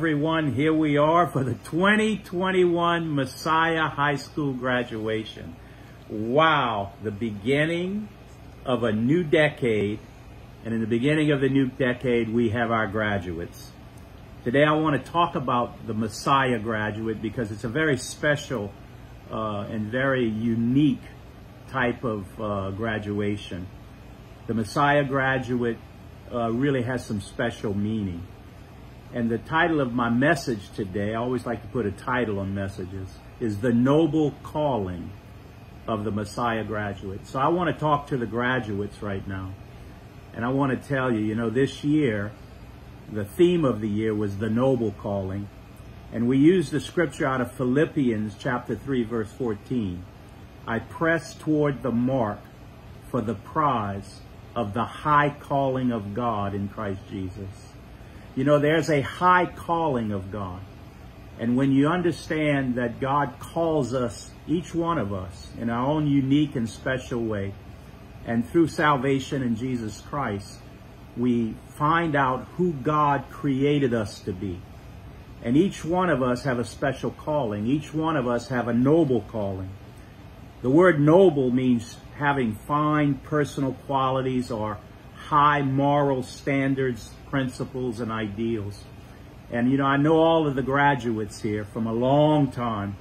everyone. Here we are for the 2021 Messiah High School graduation. Wow, the beginning of a new decade. And in the beginning of the new decade, we have our graduates. Today, I want to talk about the Messiah graduate because it's a very special uh, and very unique type of uh, graduation. The Messiah graduate uh, really has some special meaning. And the title of my message today, I always like to put a title on messages, is The Noble Calling of the Messiah Graduate. So I want to talk to the graduates right now. And I want to tell you, you know, this year, the theme of the year was the noble calling. And we used the scripture out of Philippians chapter 3, verse 14. I press toward the mark for the prize of the high calling of God in Christ Jesus. You know, there's a high calling of God. And when you understand that God calls us, each one of us, in our own unique and special way, and through salvation in Jesus Christ, we find out who God created us to be. And each one of us have a special calling. Each one of us have a noble calling. The word noble means having fine personal qualities or high moral standards, principles, and ideals. And, you know, I know all of the graduates here from a long time,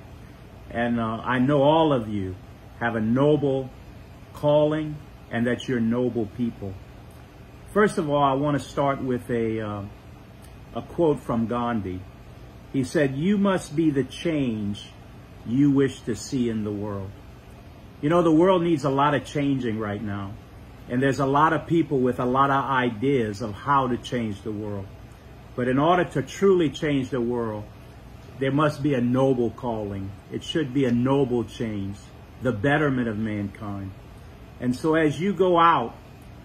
and uh, I know all of you have a noble calling and that you're noble people. First of all, I want to start with a, uh, a quote from Gandhi. He said, you must be the change you wish to see in the world. You know, the world needs a lot of changing right now. And there's a lot of people with a lot of ideas of how to change the world. But in order to truly change the world, there must be a noble calling. It should be a noble change, the betterment of mankind. And so as you go out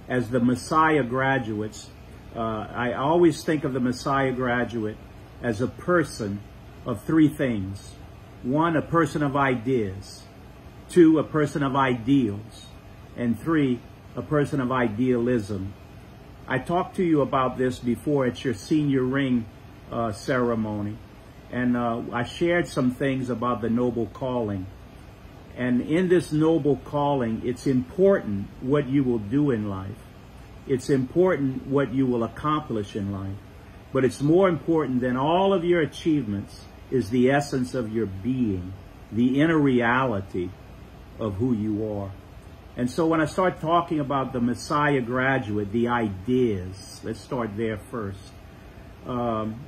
as the Messiah graduates, uh, I always think of the Messiah graduate as a person of three things. One, a person of ideas. Two, a person of ideals. And three, a person of idealism. I talked to you about this before at your senior ring uh, ceremony, and uh, I shared some things about the noble calling. And in this noble calling, it's important what you will do in life. It's important what you will accomplish in life. But it's more important than all of your achievements is the essence of your being, the inner reality of who you are. And so when I start talking about the Messiah graduate, the ideas, let's start there first. Um,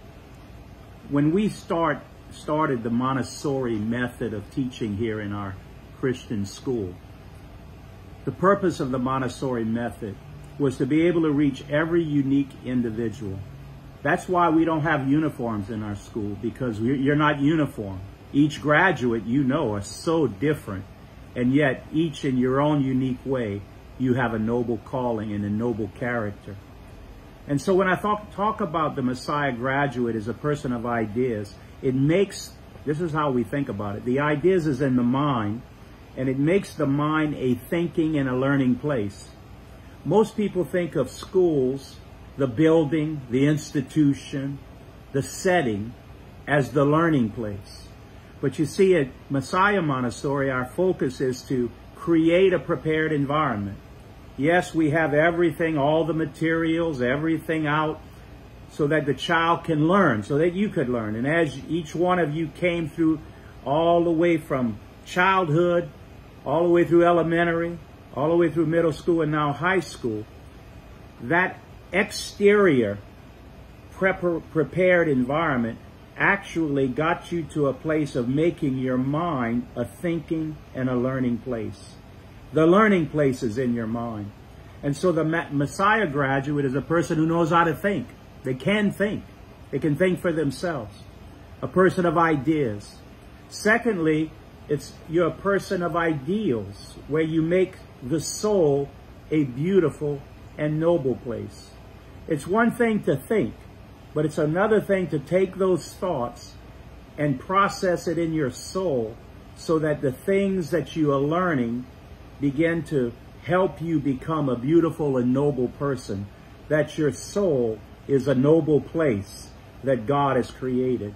when we start started the Montessori method of teaching here in our Christian school, the purpose of the Montessori method was to be able to reach every unique individual. That's why we don't have uniforms in our school because you're not uniform. Each graduate, you know, are so different and yet each in your own unique way, you have a noble calling and a noble character. And so when I talk, talk about the Messiah graduate as a person of ideas, it makes, this is how we think about it. The ideas is in the mind, and it makes the mind a thinking and a learning place. Most people think of schools, the building, the institution, the setting, as the learning place. But you see, at Messiah Montessori, our focus is to create a prepared environment. Yes, we have everything, all the materials, everything out so that the child can learn, so that you could learn. And as each one of you came through all the way from childhood, all the way through elementary, all the way through middle school, and now high school, that exterior prepared environment actually got you to a place of making your mind a thinking and a learning place. The learning place is in your mind. And so the Messiah graduate is a person who knows how to think. They can think. They can think for themselves. A person of ideas. Secondly, it's you're a person of ideals where you make the soul a beautiful and noble place. It's one thing to think. But it's another thing to take those thoughts and process it in your soul so that the things that you are learning begin to help you become a beautiful and noble person, that your soul is a noble place, that God has created.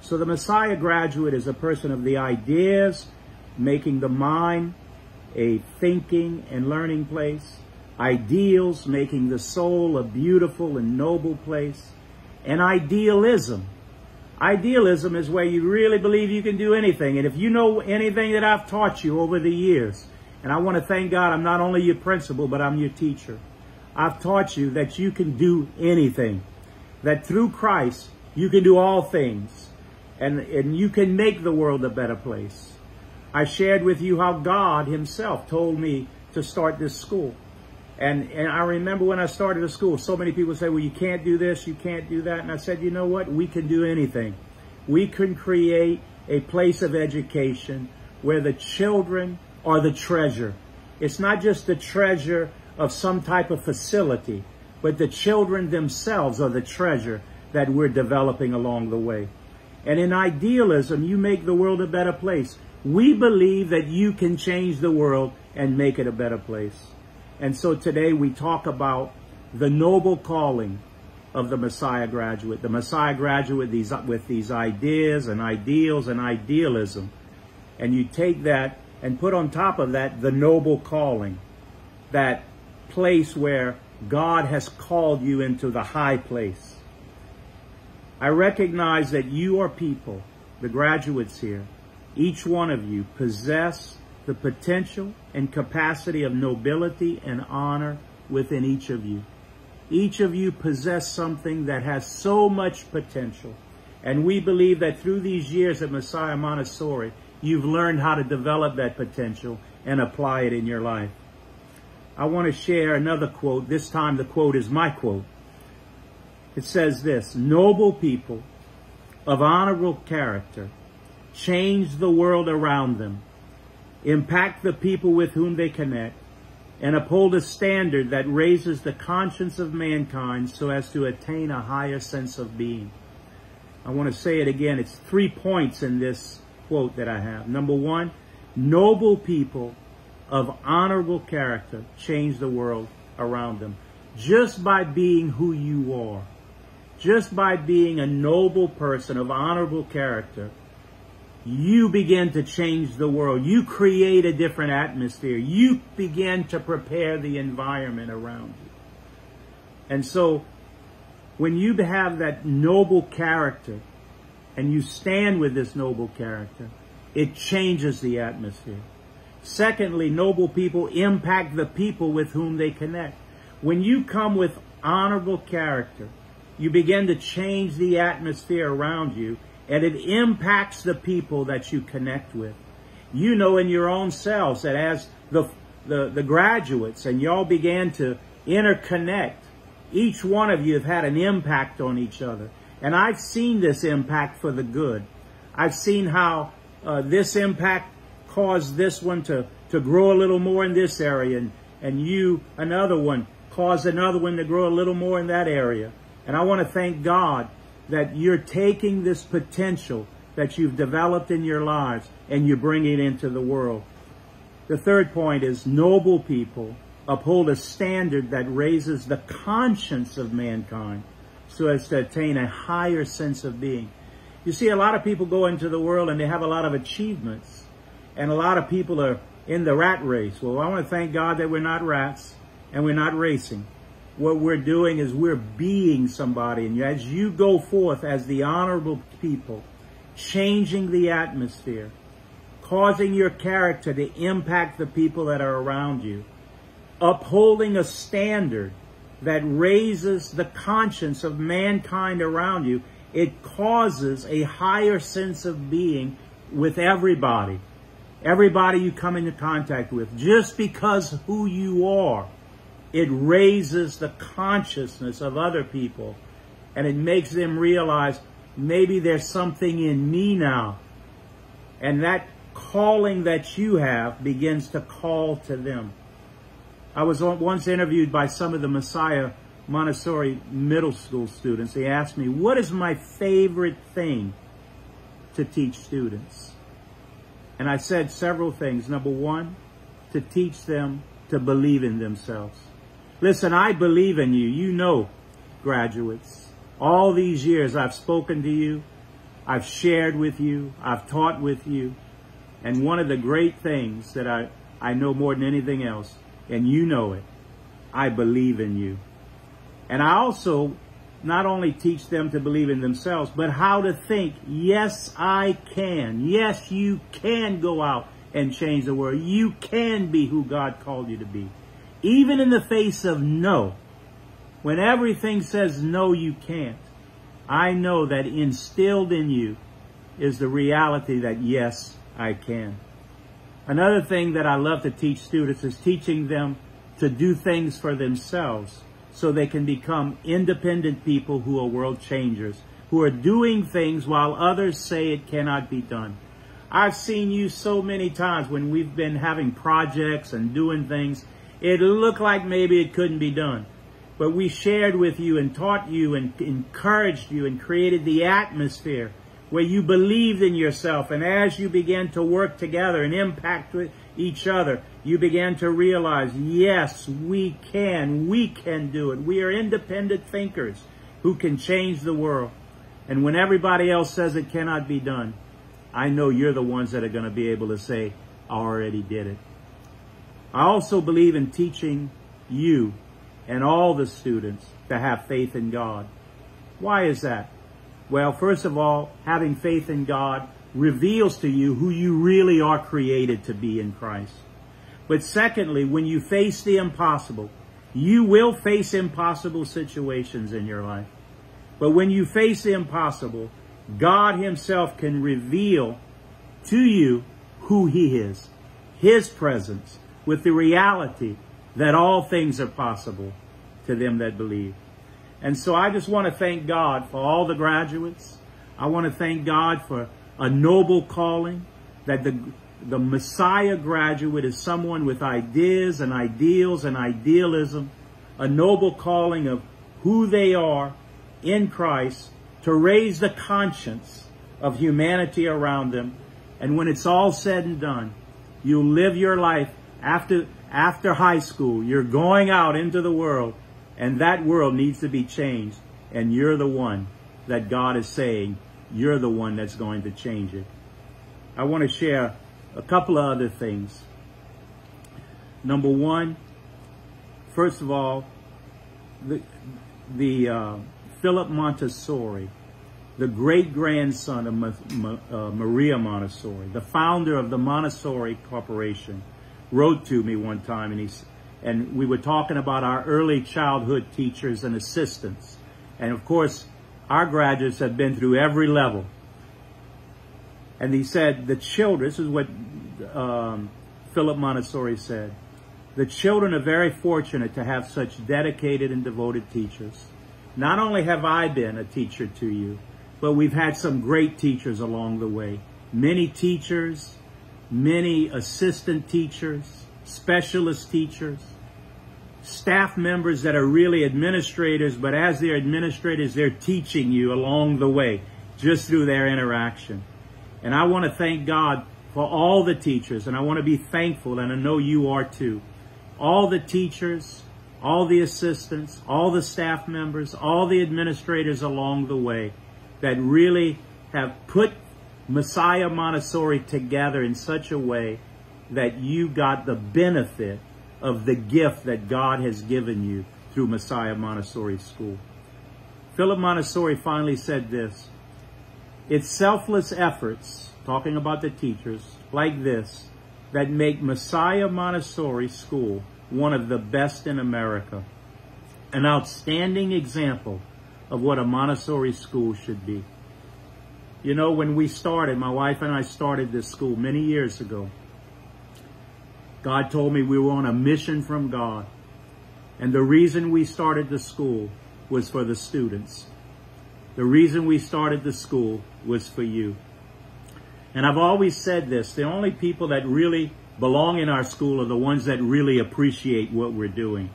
So the Messiah graduate is a person of the ideas, making the mind a thinking and learning place, ideals, making the soul a beautiful and noble place, and idealism. Idealism is where you really believe you can do anything. And if you know anything that I've taught you over the years, and I want to thank God I'm not only your principal, but I'm your teacher. I've taught you that you can do anything. That through Christ, you can do all things. And, and you can make the world a better place. I shared with you how God himself told me to start this school. And, and I remember when I started the school, so many people say, well, you can't do this, you can't do that. And I said, you know what? We can do anything. We can create a place of education where the children are the treasure. It's not just the treasure of some type of facility, but the children themselves are the treasure that we're developing along the way. And in idealism, you make the world a better place. We believe that you can change the world and make it a better place. And so today we talk about the noble calling of the Messiah graduate. The Messiah graduate these, with these ideas and ideals and idealism. And you take that and put on top of that the noble calling, that place where God has called you into the high place. I recognize that you are people, the graduates here, each one of you possess the potential and capacity of nobility and honor within each of you. Each of you possess something that has so much potential. And we believe that through these years at Messiah Montessori, you've learned how to develop that potential and apply it in your life. I want to share another quote. This time the quote is my quote. It says this, noble people of honorable character change the world around them, impact the people with whom they connect, and uphold a standard that raises the conscience of mankind so as to attain a higher sense of being. I want to say it again. It's three points in this quote that I have. Number one, noble people of honorable character change the world around them just by being who you are. Just by being a noble person of honorable character, you begin to change the world. You create a different atmosphere. You begin to prepare the environment around you. And so, when you have that noble character and you stand with this noble character, it changes the atmosphere. Secondly, noble people impact the people with whom they connect. When you come with honorable character, you begin to change the atmosphere around you and it impacts the people that you connect with. You know in your own selves that as the, the, the graduates and y'all began to interconnect, each one of you have had an impact on each other. And I've seen this impact for the good. I've seen how uh, this impact caused this one to, to grow a little more in this area and, and you, another one, caused another one to grow a little more in that area. And I want to thank God that you're taking this potential that you've developed in your lives and you bring it into the world. The third point is noble people uphold a standard that raises the conscience of mankind so as to attain a higher sense of being. You see, a lot of people go into the world and they have a lot of achievements and a lot of people are in the rat race. Well, I want to thank God that we're not rats and we're not racing what we're doing is we're being somebody. And as you go forth as the honorable people, changing the atmosphere, causing your character to impact the people that are around you, upholding a standard that raises the conscience of mankind around you, it causes a higher sense of being with everybody. Everybody you come into contact with, just because who you are it raises the consciousness of other people and it makes them realize maybe there's something in me now. And that calling that you have begins to call to them. I was once interviewed by some of the Messiah Montessori middle school students. They asked me, what is my favorite thing to teach students? And I said several things. Number one, to teach them to believe in themselves. Listen, I believe in you. You know, graduates, All these years I've spoken to you, I've shared with you, I've taught with you. And one of the great things that I, I know more than anything else, and you know it, I believe in you. And I also not only teach them to believe in themselves, but how to think, yes, I can. Yes, you can go out and change the world. You can be who God called you to be. Even in the face of no, when everything says no, you can't. I know that instilled in you is the reality that yes, I can. Another thing that I love to teach students is teaching them to do things for themselves so they can become independent people who are world changers, who are doing things while others say it cannot be done. I've seen you so many times when we've been having projects and doing things. It looked like maybe it couldn't be done. But we shared with you and taught you and encouraged you and created the atmosphere where you believed in yourself. And as you began to work together and impact each other, you began to realize, yes, we can. We can do it. We are independent thinkers who can change the world. And when everybody else says it cannot be done, I know you're the ones that are going to be able to say, I already did it. I also believe in teaching you and all the students to have faith in God. Why is that? Well, first of all, having faith in God reveals to you who you really are created to be in Christ. But secondly, when you face the impossible, you will face impossible situations in your life. But when you face the impossible, God himself can reveal to you who he is, his presence, with the reality that all things are possible to them that believe. And so I just want to thank God for all the graduates. I want to thank God for a noble calling that the the Messiah graduate is someone with ideas and ideals and idealism, a noble calling of who they are in Christ to raise the conscience of humanity around them. And when it's all said and done, you live your life after, after high school. You're going out into the world and that world needs to be changed. And you're the one that God is saying, you're the one that's going to change it. I want to share a couple of other things. Number one, first of all, the, the uh, Philip Montessori, the great grandson of Ma Ma uh, Maria Montessori, the founder of the Montessori Corporation, wrote to me one time, and he and we were talking about our early childhood teachers and assistants, and of course, our graduates have been through every level and he said, the children, this is what um, Philip Montessori said, the children are very fortunate to have such dedicated and devoted teachers. Not only have I been a teacher to you, but we've had some great teachers along the way. Many teachers, many assistant teachers, specialist teachers, staff members that are really administrators, but as they're administrators, they're teaching you along the way just through their interaction. And I want to thank God for all the teachers, and I want to be thankful, and I know you are too. All the teachers, all the assistants, all the staff members, all the administrators along the way that really have put Messiah Montessori together in such a way that you got the benefit of the gift that God has given you through Messiah Montessori School. Philip Montessori finally said this, it's selfless efforts, talking about the teachers, like this, that make Messiah Montessori School one of the best in America. An outstanding example of what a Montessori school should be. You know, when we started, my wife and I started this school many years ago. God told me we were on a mission from God. And the reason we started the school was for the students. The reason we started the school was for you. And I've always said this, the only people that really belong in our school are the ones that really appreciate what we're doing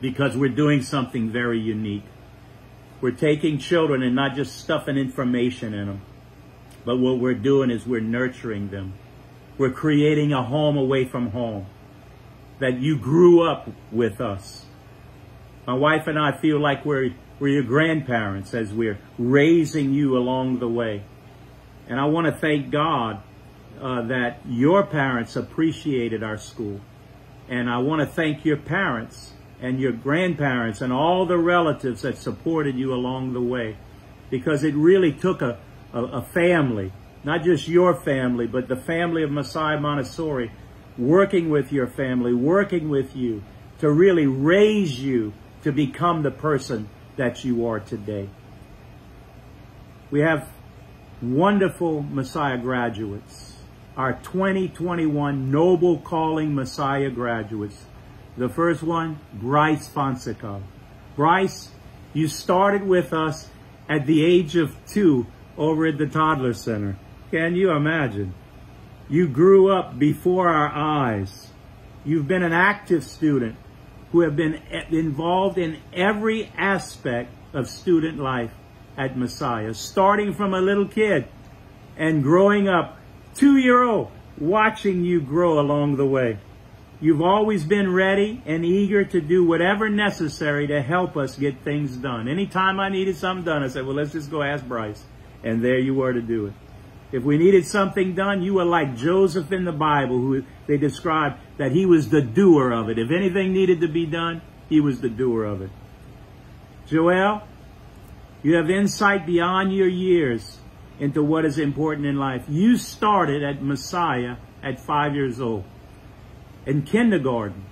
because we're doing something very unique. We're taking children and not just stuffing information in them, but what we're doing is we're nurturing them. We're creating a home away from home that you grew up with us. My wife and I feel like we're were your grandparents as we're raising you along the way. And I want to thank God uh, that your parents appreciated our school. And I want to thank your parents and your grandparents and all the relatives that supported you along the way. Because it really took a, a, a family, not just your family, but the family of Messiah Montessori, working with your family, working with you to really raise you to become the person that you are today. We have wonderful Messiah graduates, our 2021 Noble Calling Messiah graduates. The first one, Bryce Fonseca. Bryce, you started with us at the age of two over at the Toddler Center. Can you imagine? You grew up before our eyes. You've been an active student who have been involved in every aspect of student life at Messiah, starting from a little kid and growing up, two-year-old, watching you grow along the way. You've always been ready and eager to do whatever necessary to help us get things done. Anytime I needed something done, I said, well, let's just go ask Bryce. And there you were to do it. If we needed something done, you were like Joseph in the Bible, who they described that he was the doer of it. If anything needed to be done, he was the doer of it. Joel, you have insight beyond your years into what is important in life. You started at Messiah at five years old in kindergarten.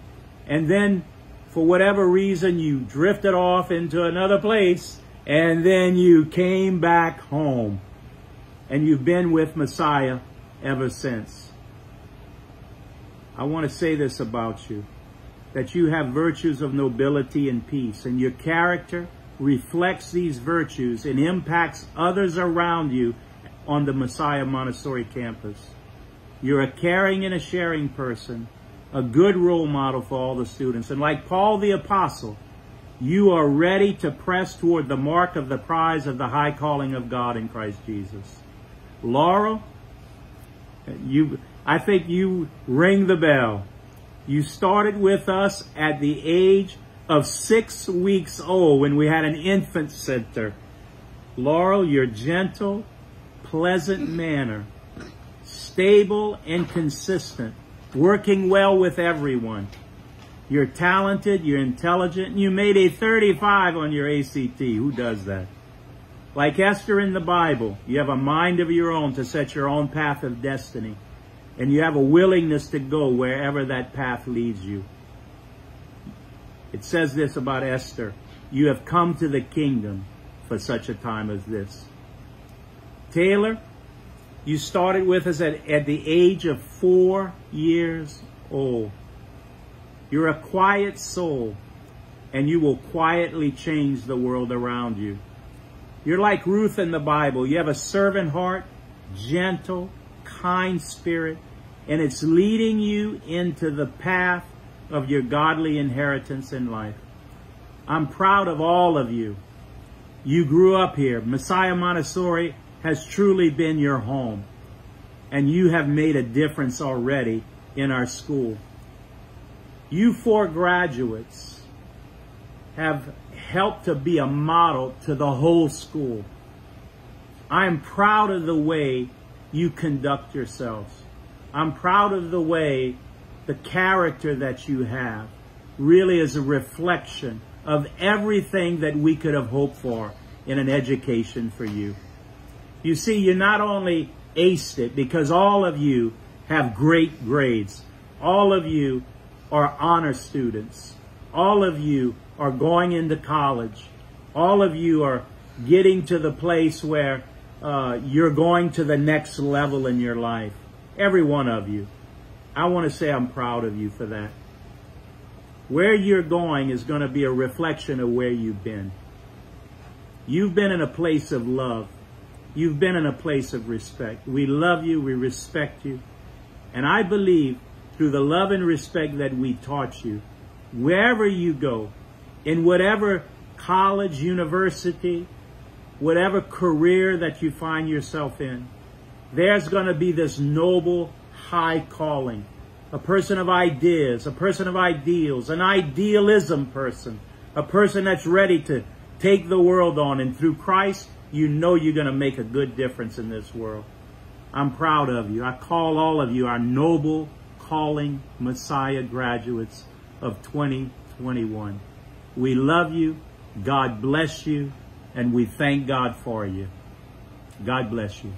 And then for whatever reason, you drifted off into another place and then you came back home and you've been with Messiah ever since. I want to say this about you, that you have virtues of nobility and peace, and your character reflects these virtues and impacts others around you on the Messiah Montessori campus. You're a caring and a sharing person, a good role model for all the students. And like Paul the Apostle, you are ready to press toward the mark of the prize of the high calling of God in Christ Jesus. Laurel, you, I think you ring the bell. You started with us at the age of six weeks old when we had an infant center. Laurel, your gentle, pleasant manner, stable and consistent, working well with everyone. You're talented, you're intelligent, and you made a 35 on your ACT. Who does that? Like Esther in the Bible, you have a mind of your own to set your own path of destiny. And you have a willingness to go wherever that path leads you. It says this about Esther. You have come to the kingdom for such a time as this. Taylor, you started with us at, at the age of four years old. You're a quiet soul, and you will quietly change the world around you. You're like Ruth in the Bible. You have a servant heart, gentle, kind spirit, and it's leading you into the path of your godly inheritance in life. I'm proud of all of you. You grew up here. Messiah Montessori has truly been your home, and you have made a difference already in our school. You four graduates have helped to be a model to the whole school. I am proud of the way you conduct yourselves. I'm proud of the way the character that you have really is a reflection of everything that we could have hoped for in an education for you. You see, you not only aced it because all of you have great grades. All of you are honor students. All of you are going into college. All of you are getting to the place where uh, you're going to the next level in your life. Every one of you. I want to say I'm proud of you for that. Where you're going is going to be a reflection of where you've been. You've been in a place of love. You've been in a place of respect. We love you. We respect you. And I believe through the love and respect that we taught you, wherever you go, in whatever college, university, whatever career that you find yourself in, there's going to be this noble, high calling. A person of ideas, a person of ideals, an idealism person, a person that's ready to take the world on. And through Christ, you know you're going to make a good difference in this world. I'm proud of you. I call all of you our noble calling Messiah graduates of 2021. We love you. God bless you. And we thank God for you. God bless you.